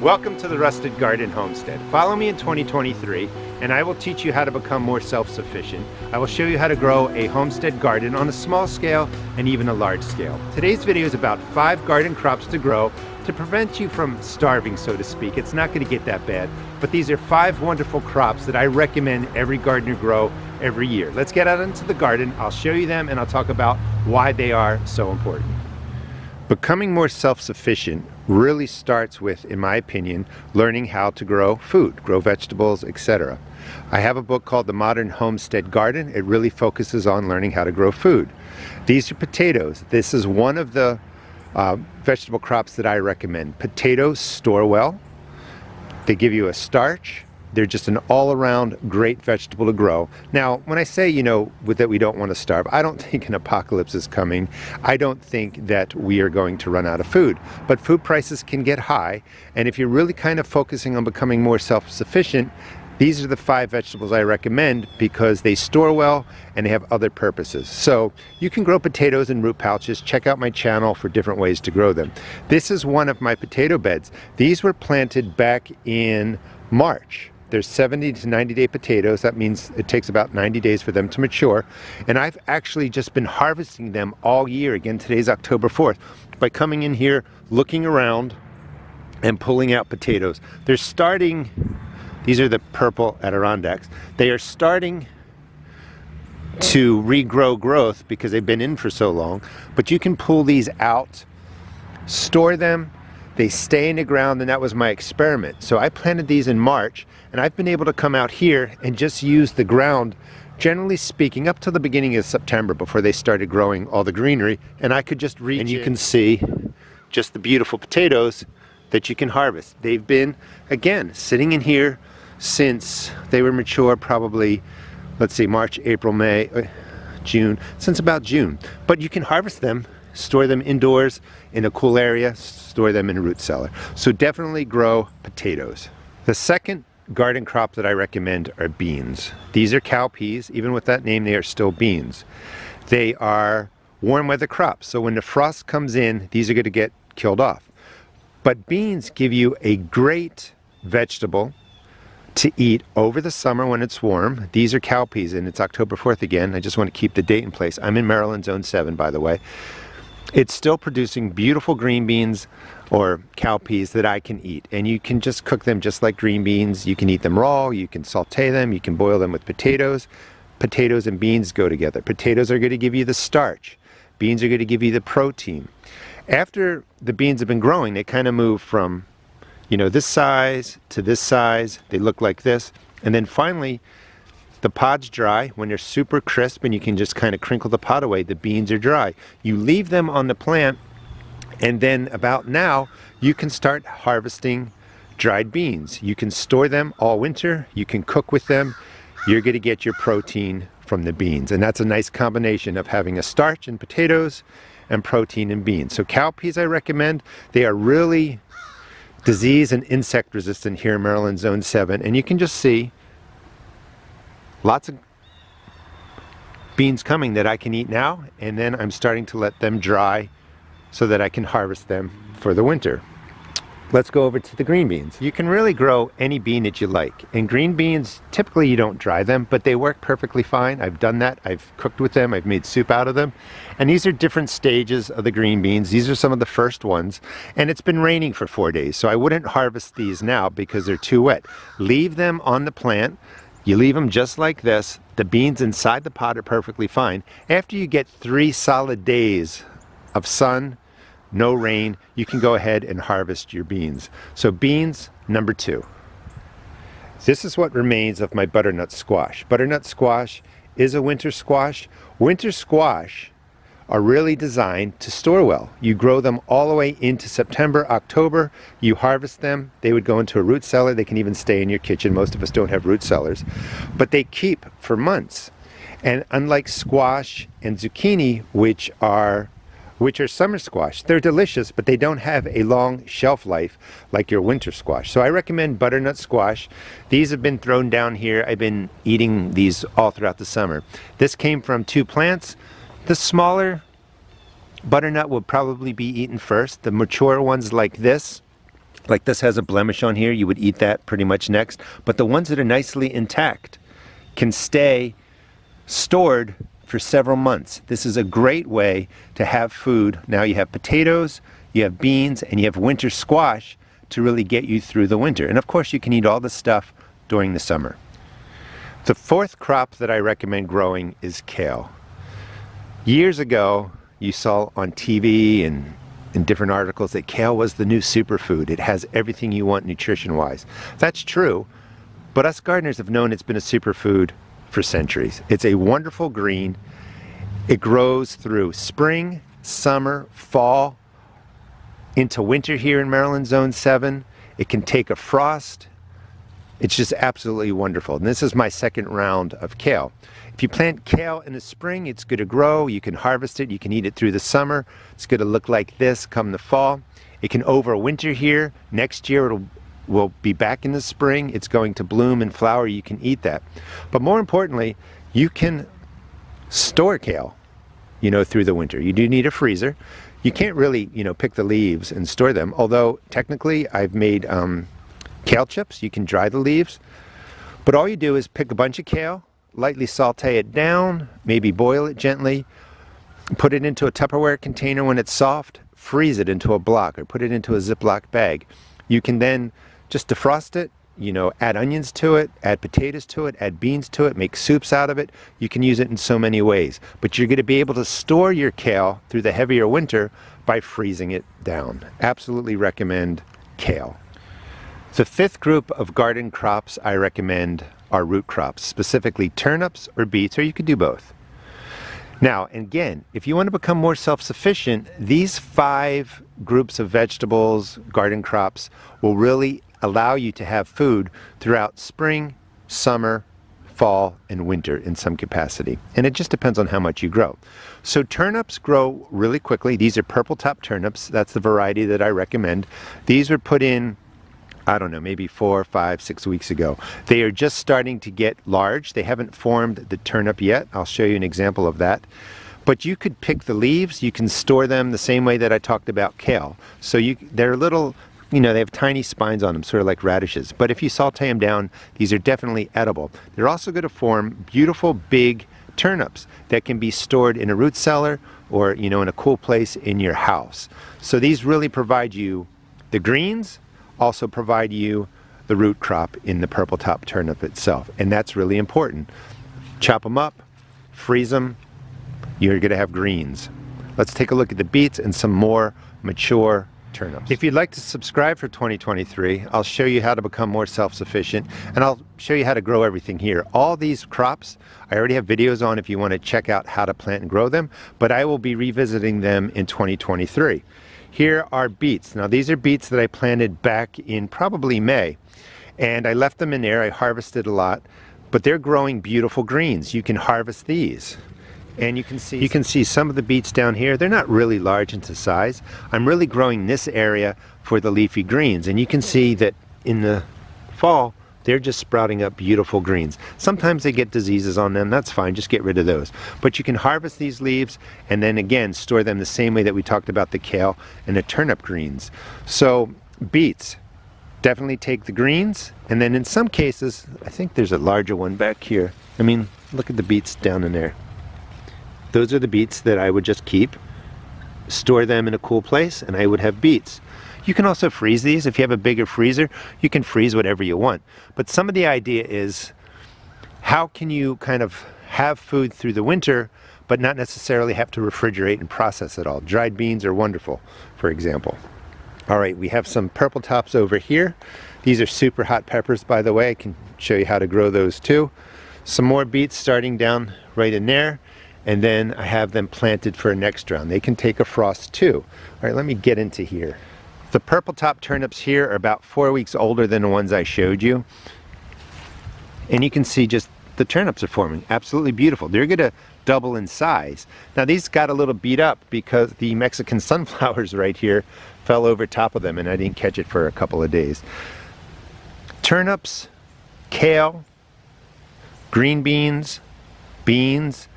Welcome to the Rusted Garden Homestead. Follow me in 2023 and I will teach you how to become more self-sufficient. I will show you how to grow a homestead garden on a small scale and even a large scale. Today's video is about five garden crops to grow to prevent you from starving, so to speak. It's not going to get that bad, but these are five wonderful crops that I recommend every gardener grow every year. Let's get out into the garden. I'll show you them and I'll talk about why they are so important. Becoming more self-sufficient really starts with, in my opinion, learning how to grow food, grow vegetables, etc. I have a book called The Modern Homestead Garden. It really focuses on learning how to grow food. These are potatoes. This is one of the uh, vegetable crops that I recommend. Potatoes store well. They give you a starch. They're just an all-around great vegetable to grow. Now, when I say, you know, that we don't want to starve, I don't think an apocalypse is coming. I don't think that we are going to run out of food. But food prices can get high, and if you're really kind of focusing on becoming more self-sufficient, these are the five vegetables I recommend because they store well and they have other purposes. So you can grow potatoes in root pouches. Check out my channel for different ways to grow them. This is one of my potato beds. These were planted back in March. There's 70 to 90 day potatoes. That means it takes about 90 days for them to mature. And I've actually just been harvesting them all year. Again, today's October 4th. By coming in here, looking around, and pulling out potatoes. They're starting, these are the purple Adirondacks. They are starting to regrow growth because they've been in for so long. But you can pull these out, store them, they stay in the ground and that was my experiment. So I planted these in March and I've been able to come out here and just use the ground generally speaking up to the beginning of September before they started growing all the greenery and I could just reach and you can see just the beautiful potatoes that you can harvest. They've been again sitting in here since they were mature probably let's see March, April, May, uh, June, since about June. But you can harvest them store them indoors in a cool area, store them in a root cellar. So definitely grow potatoes. The second garden crop that I recommend are beans. These are cowpeas. Even with that name, they are still beans. They are warm weather crops. So when the frost comes in, these are going to get killed off. But beans give you a great vegetable to eat over the summer when it's warm. These are cowpeas and it's October 4th again. I just want to keep the date in place. I'm in Maryland Zone 7 by the way it's still producing beautiful green beans or cowpeas that I can eat. And you can just cook them just like green beans. You can eat them raw, you can saute them, you can boil them with potatoes. Potatoes and beans go together. Potatoes are going to give you the starch. Beans are going to give you the protein. After the beans have been growing, they kind of move from, you know, this size to this size. They look like this. And then finally, the pod's dry. When they're super crisp and you can just kind of crinkle the pod away, the beans are dry. You leave them on the plant and then about now, you can start harvesting dried beans. You can store them all winter. You can cook with them. You're going to get your protein from the beans. And that's a nice combination of having a starch and potatoes and protein and beans. So cowpeas I recommend. They are really disease and insect resistant here in Maryland Zone 7. And you can just see lots of beans coming that I can eat now and then I'm starting to let them dry so that I can harvest them for the winter. Let's go over to the green beans. You can really grow any bean that you like. And green beans, typically you don't dry them, but they work perfectly fine. I've done that. I've cooked with them. I've made soup out of them. And these are different stages of the green beans. These are some of the first ones. And it's been raining for four days, so I wouldn't harvest these now because they're too wet. Leave them on the plant you leave them just like this. The beans inside the pot are perfectly fine. After you get three solid days of sun, no rain, you can go ahead and harvest your beans. So beans, number two. This is what remains of my butternut squash. Butternut squash is a winter squash. Winter squash are really designed to store well. You grow them all the way into September, October, you harvest them, they would go into a root cellar, they can even stay in your kitchen. Most of us don't have root cellars, but they keep for months. And unlike squash and zucchini, which are which are summer squash. They're delicious, but they don't have a long shelf life like your winter squash. So I recommend butternut squash. These have been thrown down here. I've been eating these all throughout the summer. This came from two plants. The smaller butternut will probably be eaten first. The mature ones like this, like this has a blemish on here, you would eat that pretty much next. But the ones that are nicely intact can stay stored for several months. This is a great way to have food. Now you have potatoes, you have beans, and you have winter squash to really get you through the winter. And of course, you can eat all this stuff during the summer. The fourth crop that I recommend growing is kale. Years ago, you saw on TV and in different articles that kale was the new superfood. It has everything you want nutrition wise. That's true, but us gardeners have known it's been a superfood for centuries. It's a wonderful green. It grows through spring, summer, fall, into winter here in Maryland Zone 7. It can take a frost. It's just absolutely wonderful. And this is my second round of kale. If you plant kale in the spring, it's good to grow. You can harvest it. You can eat it through the summer. It's going to look like this come the fall. It can overwinter here. Next year it'll will be back in the spring. It's going to bloom and flower. You can eat that. But more importantly, you can store kale, you know, through the winter. You do need a freezer. You can't really, you know, pick the leaves and store them. Although technically I've made um, kale chips. You can dry the leaves. But all you do is pick a bunch of kale, lightly saute it down, maybe boil it gently, put it into a Tupperware container when it's soft, freeze it into a block or put it into a Ziploc bag. You can then just defrost it, you know, add onions to it, add potatoes to it, add beans to it, make soups out of it. You can use it in so many ways. But you're going to be able to store your kale through the heavier winter by freezing it down. Absolutely recommend kale. The fifth group of garden crops I recommend are root crops, specifically turnips or beets, or you could do both. Now, again, if you want to become more self-sufficient, these five groups of vegetables, garden crops, will really allow you to have food throughout spring, summer, fall, and winter in some capacity. And it just depends on how much you grow. So turnips grow really quickly. These are purple top turnips. That's the variety that I recommend. These were put in I don't know, maybe four, five, six weeks ago. They are just starting to get large. They haven't formed the turnip yet. I'll show you an example of that. But you could pick the leaves. You can store them the same way that I talked about kale. So you, they're little you know, they have tiny spines on them, sort of like radishes. But if you saute them down, these are definitely edible. They're also going to form beautiful big turnips that can be stored in a root cellar or, you know, in a cool place in your house. So these really provide you the greens, also provide you the root crop in the purple top turnip itself. And that's really important. Chop them up, freeze them, you're going to have greens. Let's take a look at the beets and some more mature turnips. If you'd like to subscribe for 2023, I'll show you how to become more self-sufficient and I'll show you how to grow everything here. All these crops, I already have videos on if you want to check out how to plant and grow them, but I will be revisiting them in 2023. Here are beets. Now these are beets that I planted back in probably May and I left them in there. I harvested a lot, but they're growing beautiful greens. You can harvest these and you can see you can see some of the beets down here. They're not really large into size. I'm really growing this area for the leafy greens. And you can see that in the fall they're just sprouting up beautiful greens. Sometimes they get diseases on them. That's fine. Just get rid of those. But you can harvest these leaves and then again store them the same way that we talked about the kale and the turnip greens. So beets definitely take the greens. And then in some cases I think there's a larger one back here. I mean look at the beets down in there those are the beets that I would just keep, store them in a cool place, and I would have beets. You can also freeze these. If you have a bigger freezer, you can freeze whatever you want. But some of the idea is how can you kind of have food through the winter but not necessarily have to refrigerate and process it all. Dried beans are wonderful, for example. All right, we have some purple tops over here. These are super hot peppers, by the way. I can show you how to grow those too. Some more beets starting down right in there and then I have them planted for a next round. They can take a frost too. All right, let me get into here. The purple top turnips here are about four weeks older than the ones I showed you. And you can see just the turnips are forming. Absolutely beautiful. They're gonna double in size. Now these got a little beat up because the Mexican sunflowers right here fell over top of them and I didn't catch it for a couple of days. Turnips, kale, green beans, beans,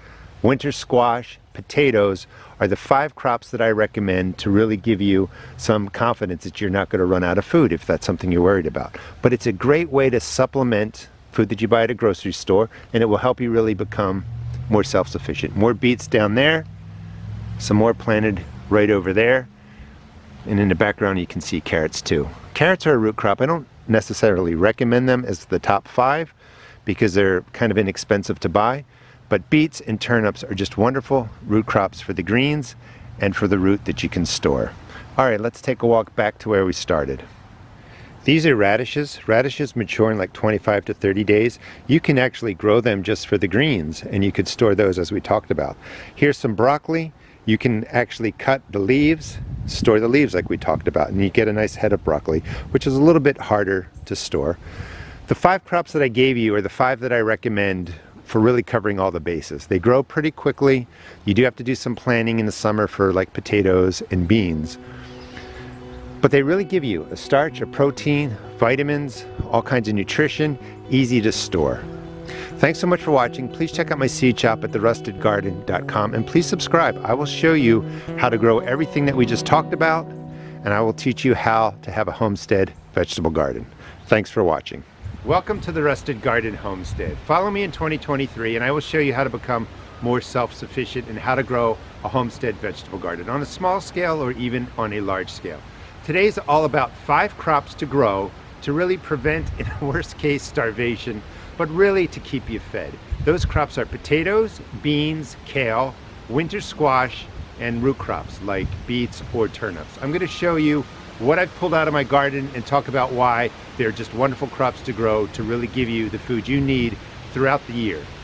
winter squash, potatoes are the five crops that I recommend to really give you some confidence that you're not going to run out of food if that's something you're worried about. But it's a great way to supplement food that you buy at a grocery store and it will help you really become more self-sufficient. More beets down there, some more planted right over there. And in the background you can see carrots too. Carrots are a root crop. I don't necessarily recommend them as the top five because they're kind of inexpensive to buy. But beets and turnips are just wonderful root crops for the greens and for the root that you can store. All right, let's take a walk back to where we started. These are radishes. Radishes mature in like 25 to 30 days. You can actually grow them just for the greens and you could store those as we talked about. Here's some broccoli. You can actually cut the leaves, store the leaves like we talked about, and you get a nice head of broccoli, which is a little bit harder to store. The five crops that I gave you are the five that I recommend for really covering all the bases. They grow pretty quickly. You do have to do some planning in the summer for like potatoes and beans. But they really give you a starch, a protein, vitamins, all kinds of nutrition, easy to store. Thanks so much for watching. Please check out my seed shop at therustedgarden.com and please subscribe. I will show you how to grow everything that we just talked about and I will teach you how to have a homestead vegetable garden. Thanks for watching. Welcome to the Rusted Garden Homestead. Follow me in 2023 and I will show you how to become more self-sufficient and how to grow a homestead vegetable garden on a small scale or even on a large scale. Today's all about five crops to grow to really prevent, in the worst case, starvation but really to keep you fed. Those crops are potatoes, beans, kale, winter squash, and root crops like beets or turnips. I'm gonna show you what I've pulled out of my garden and talk about why they're just wonderful crops to grow to really give you the food you need throughout the year.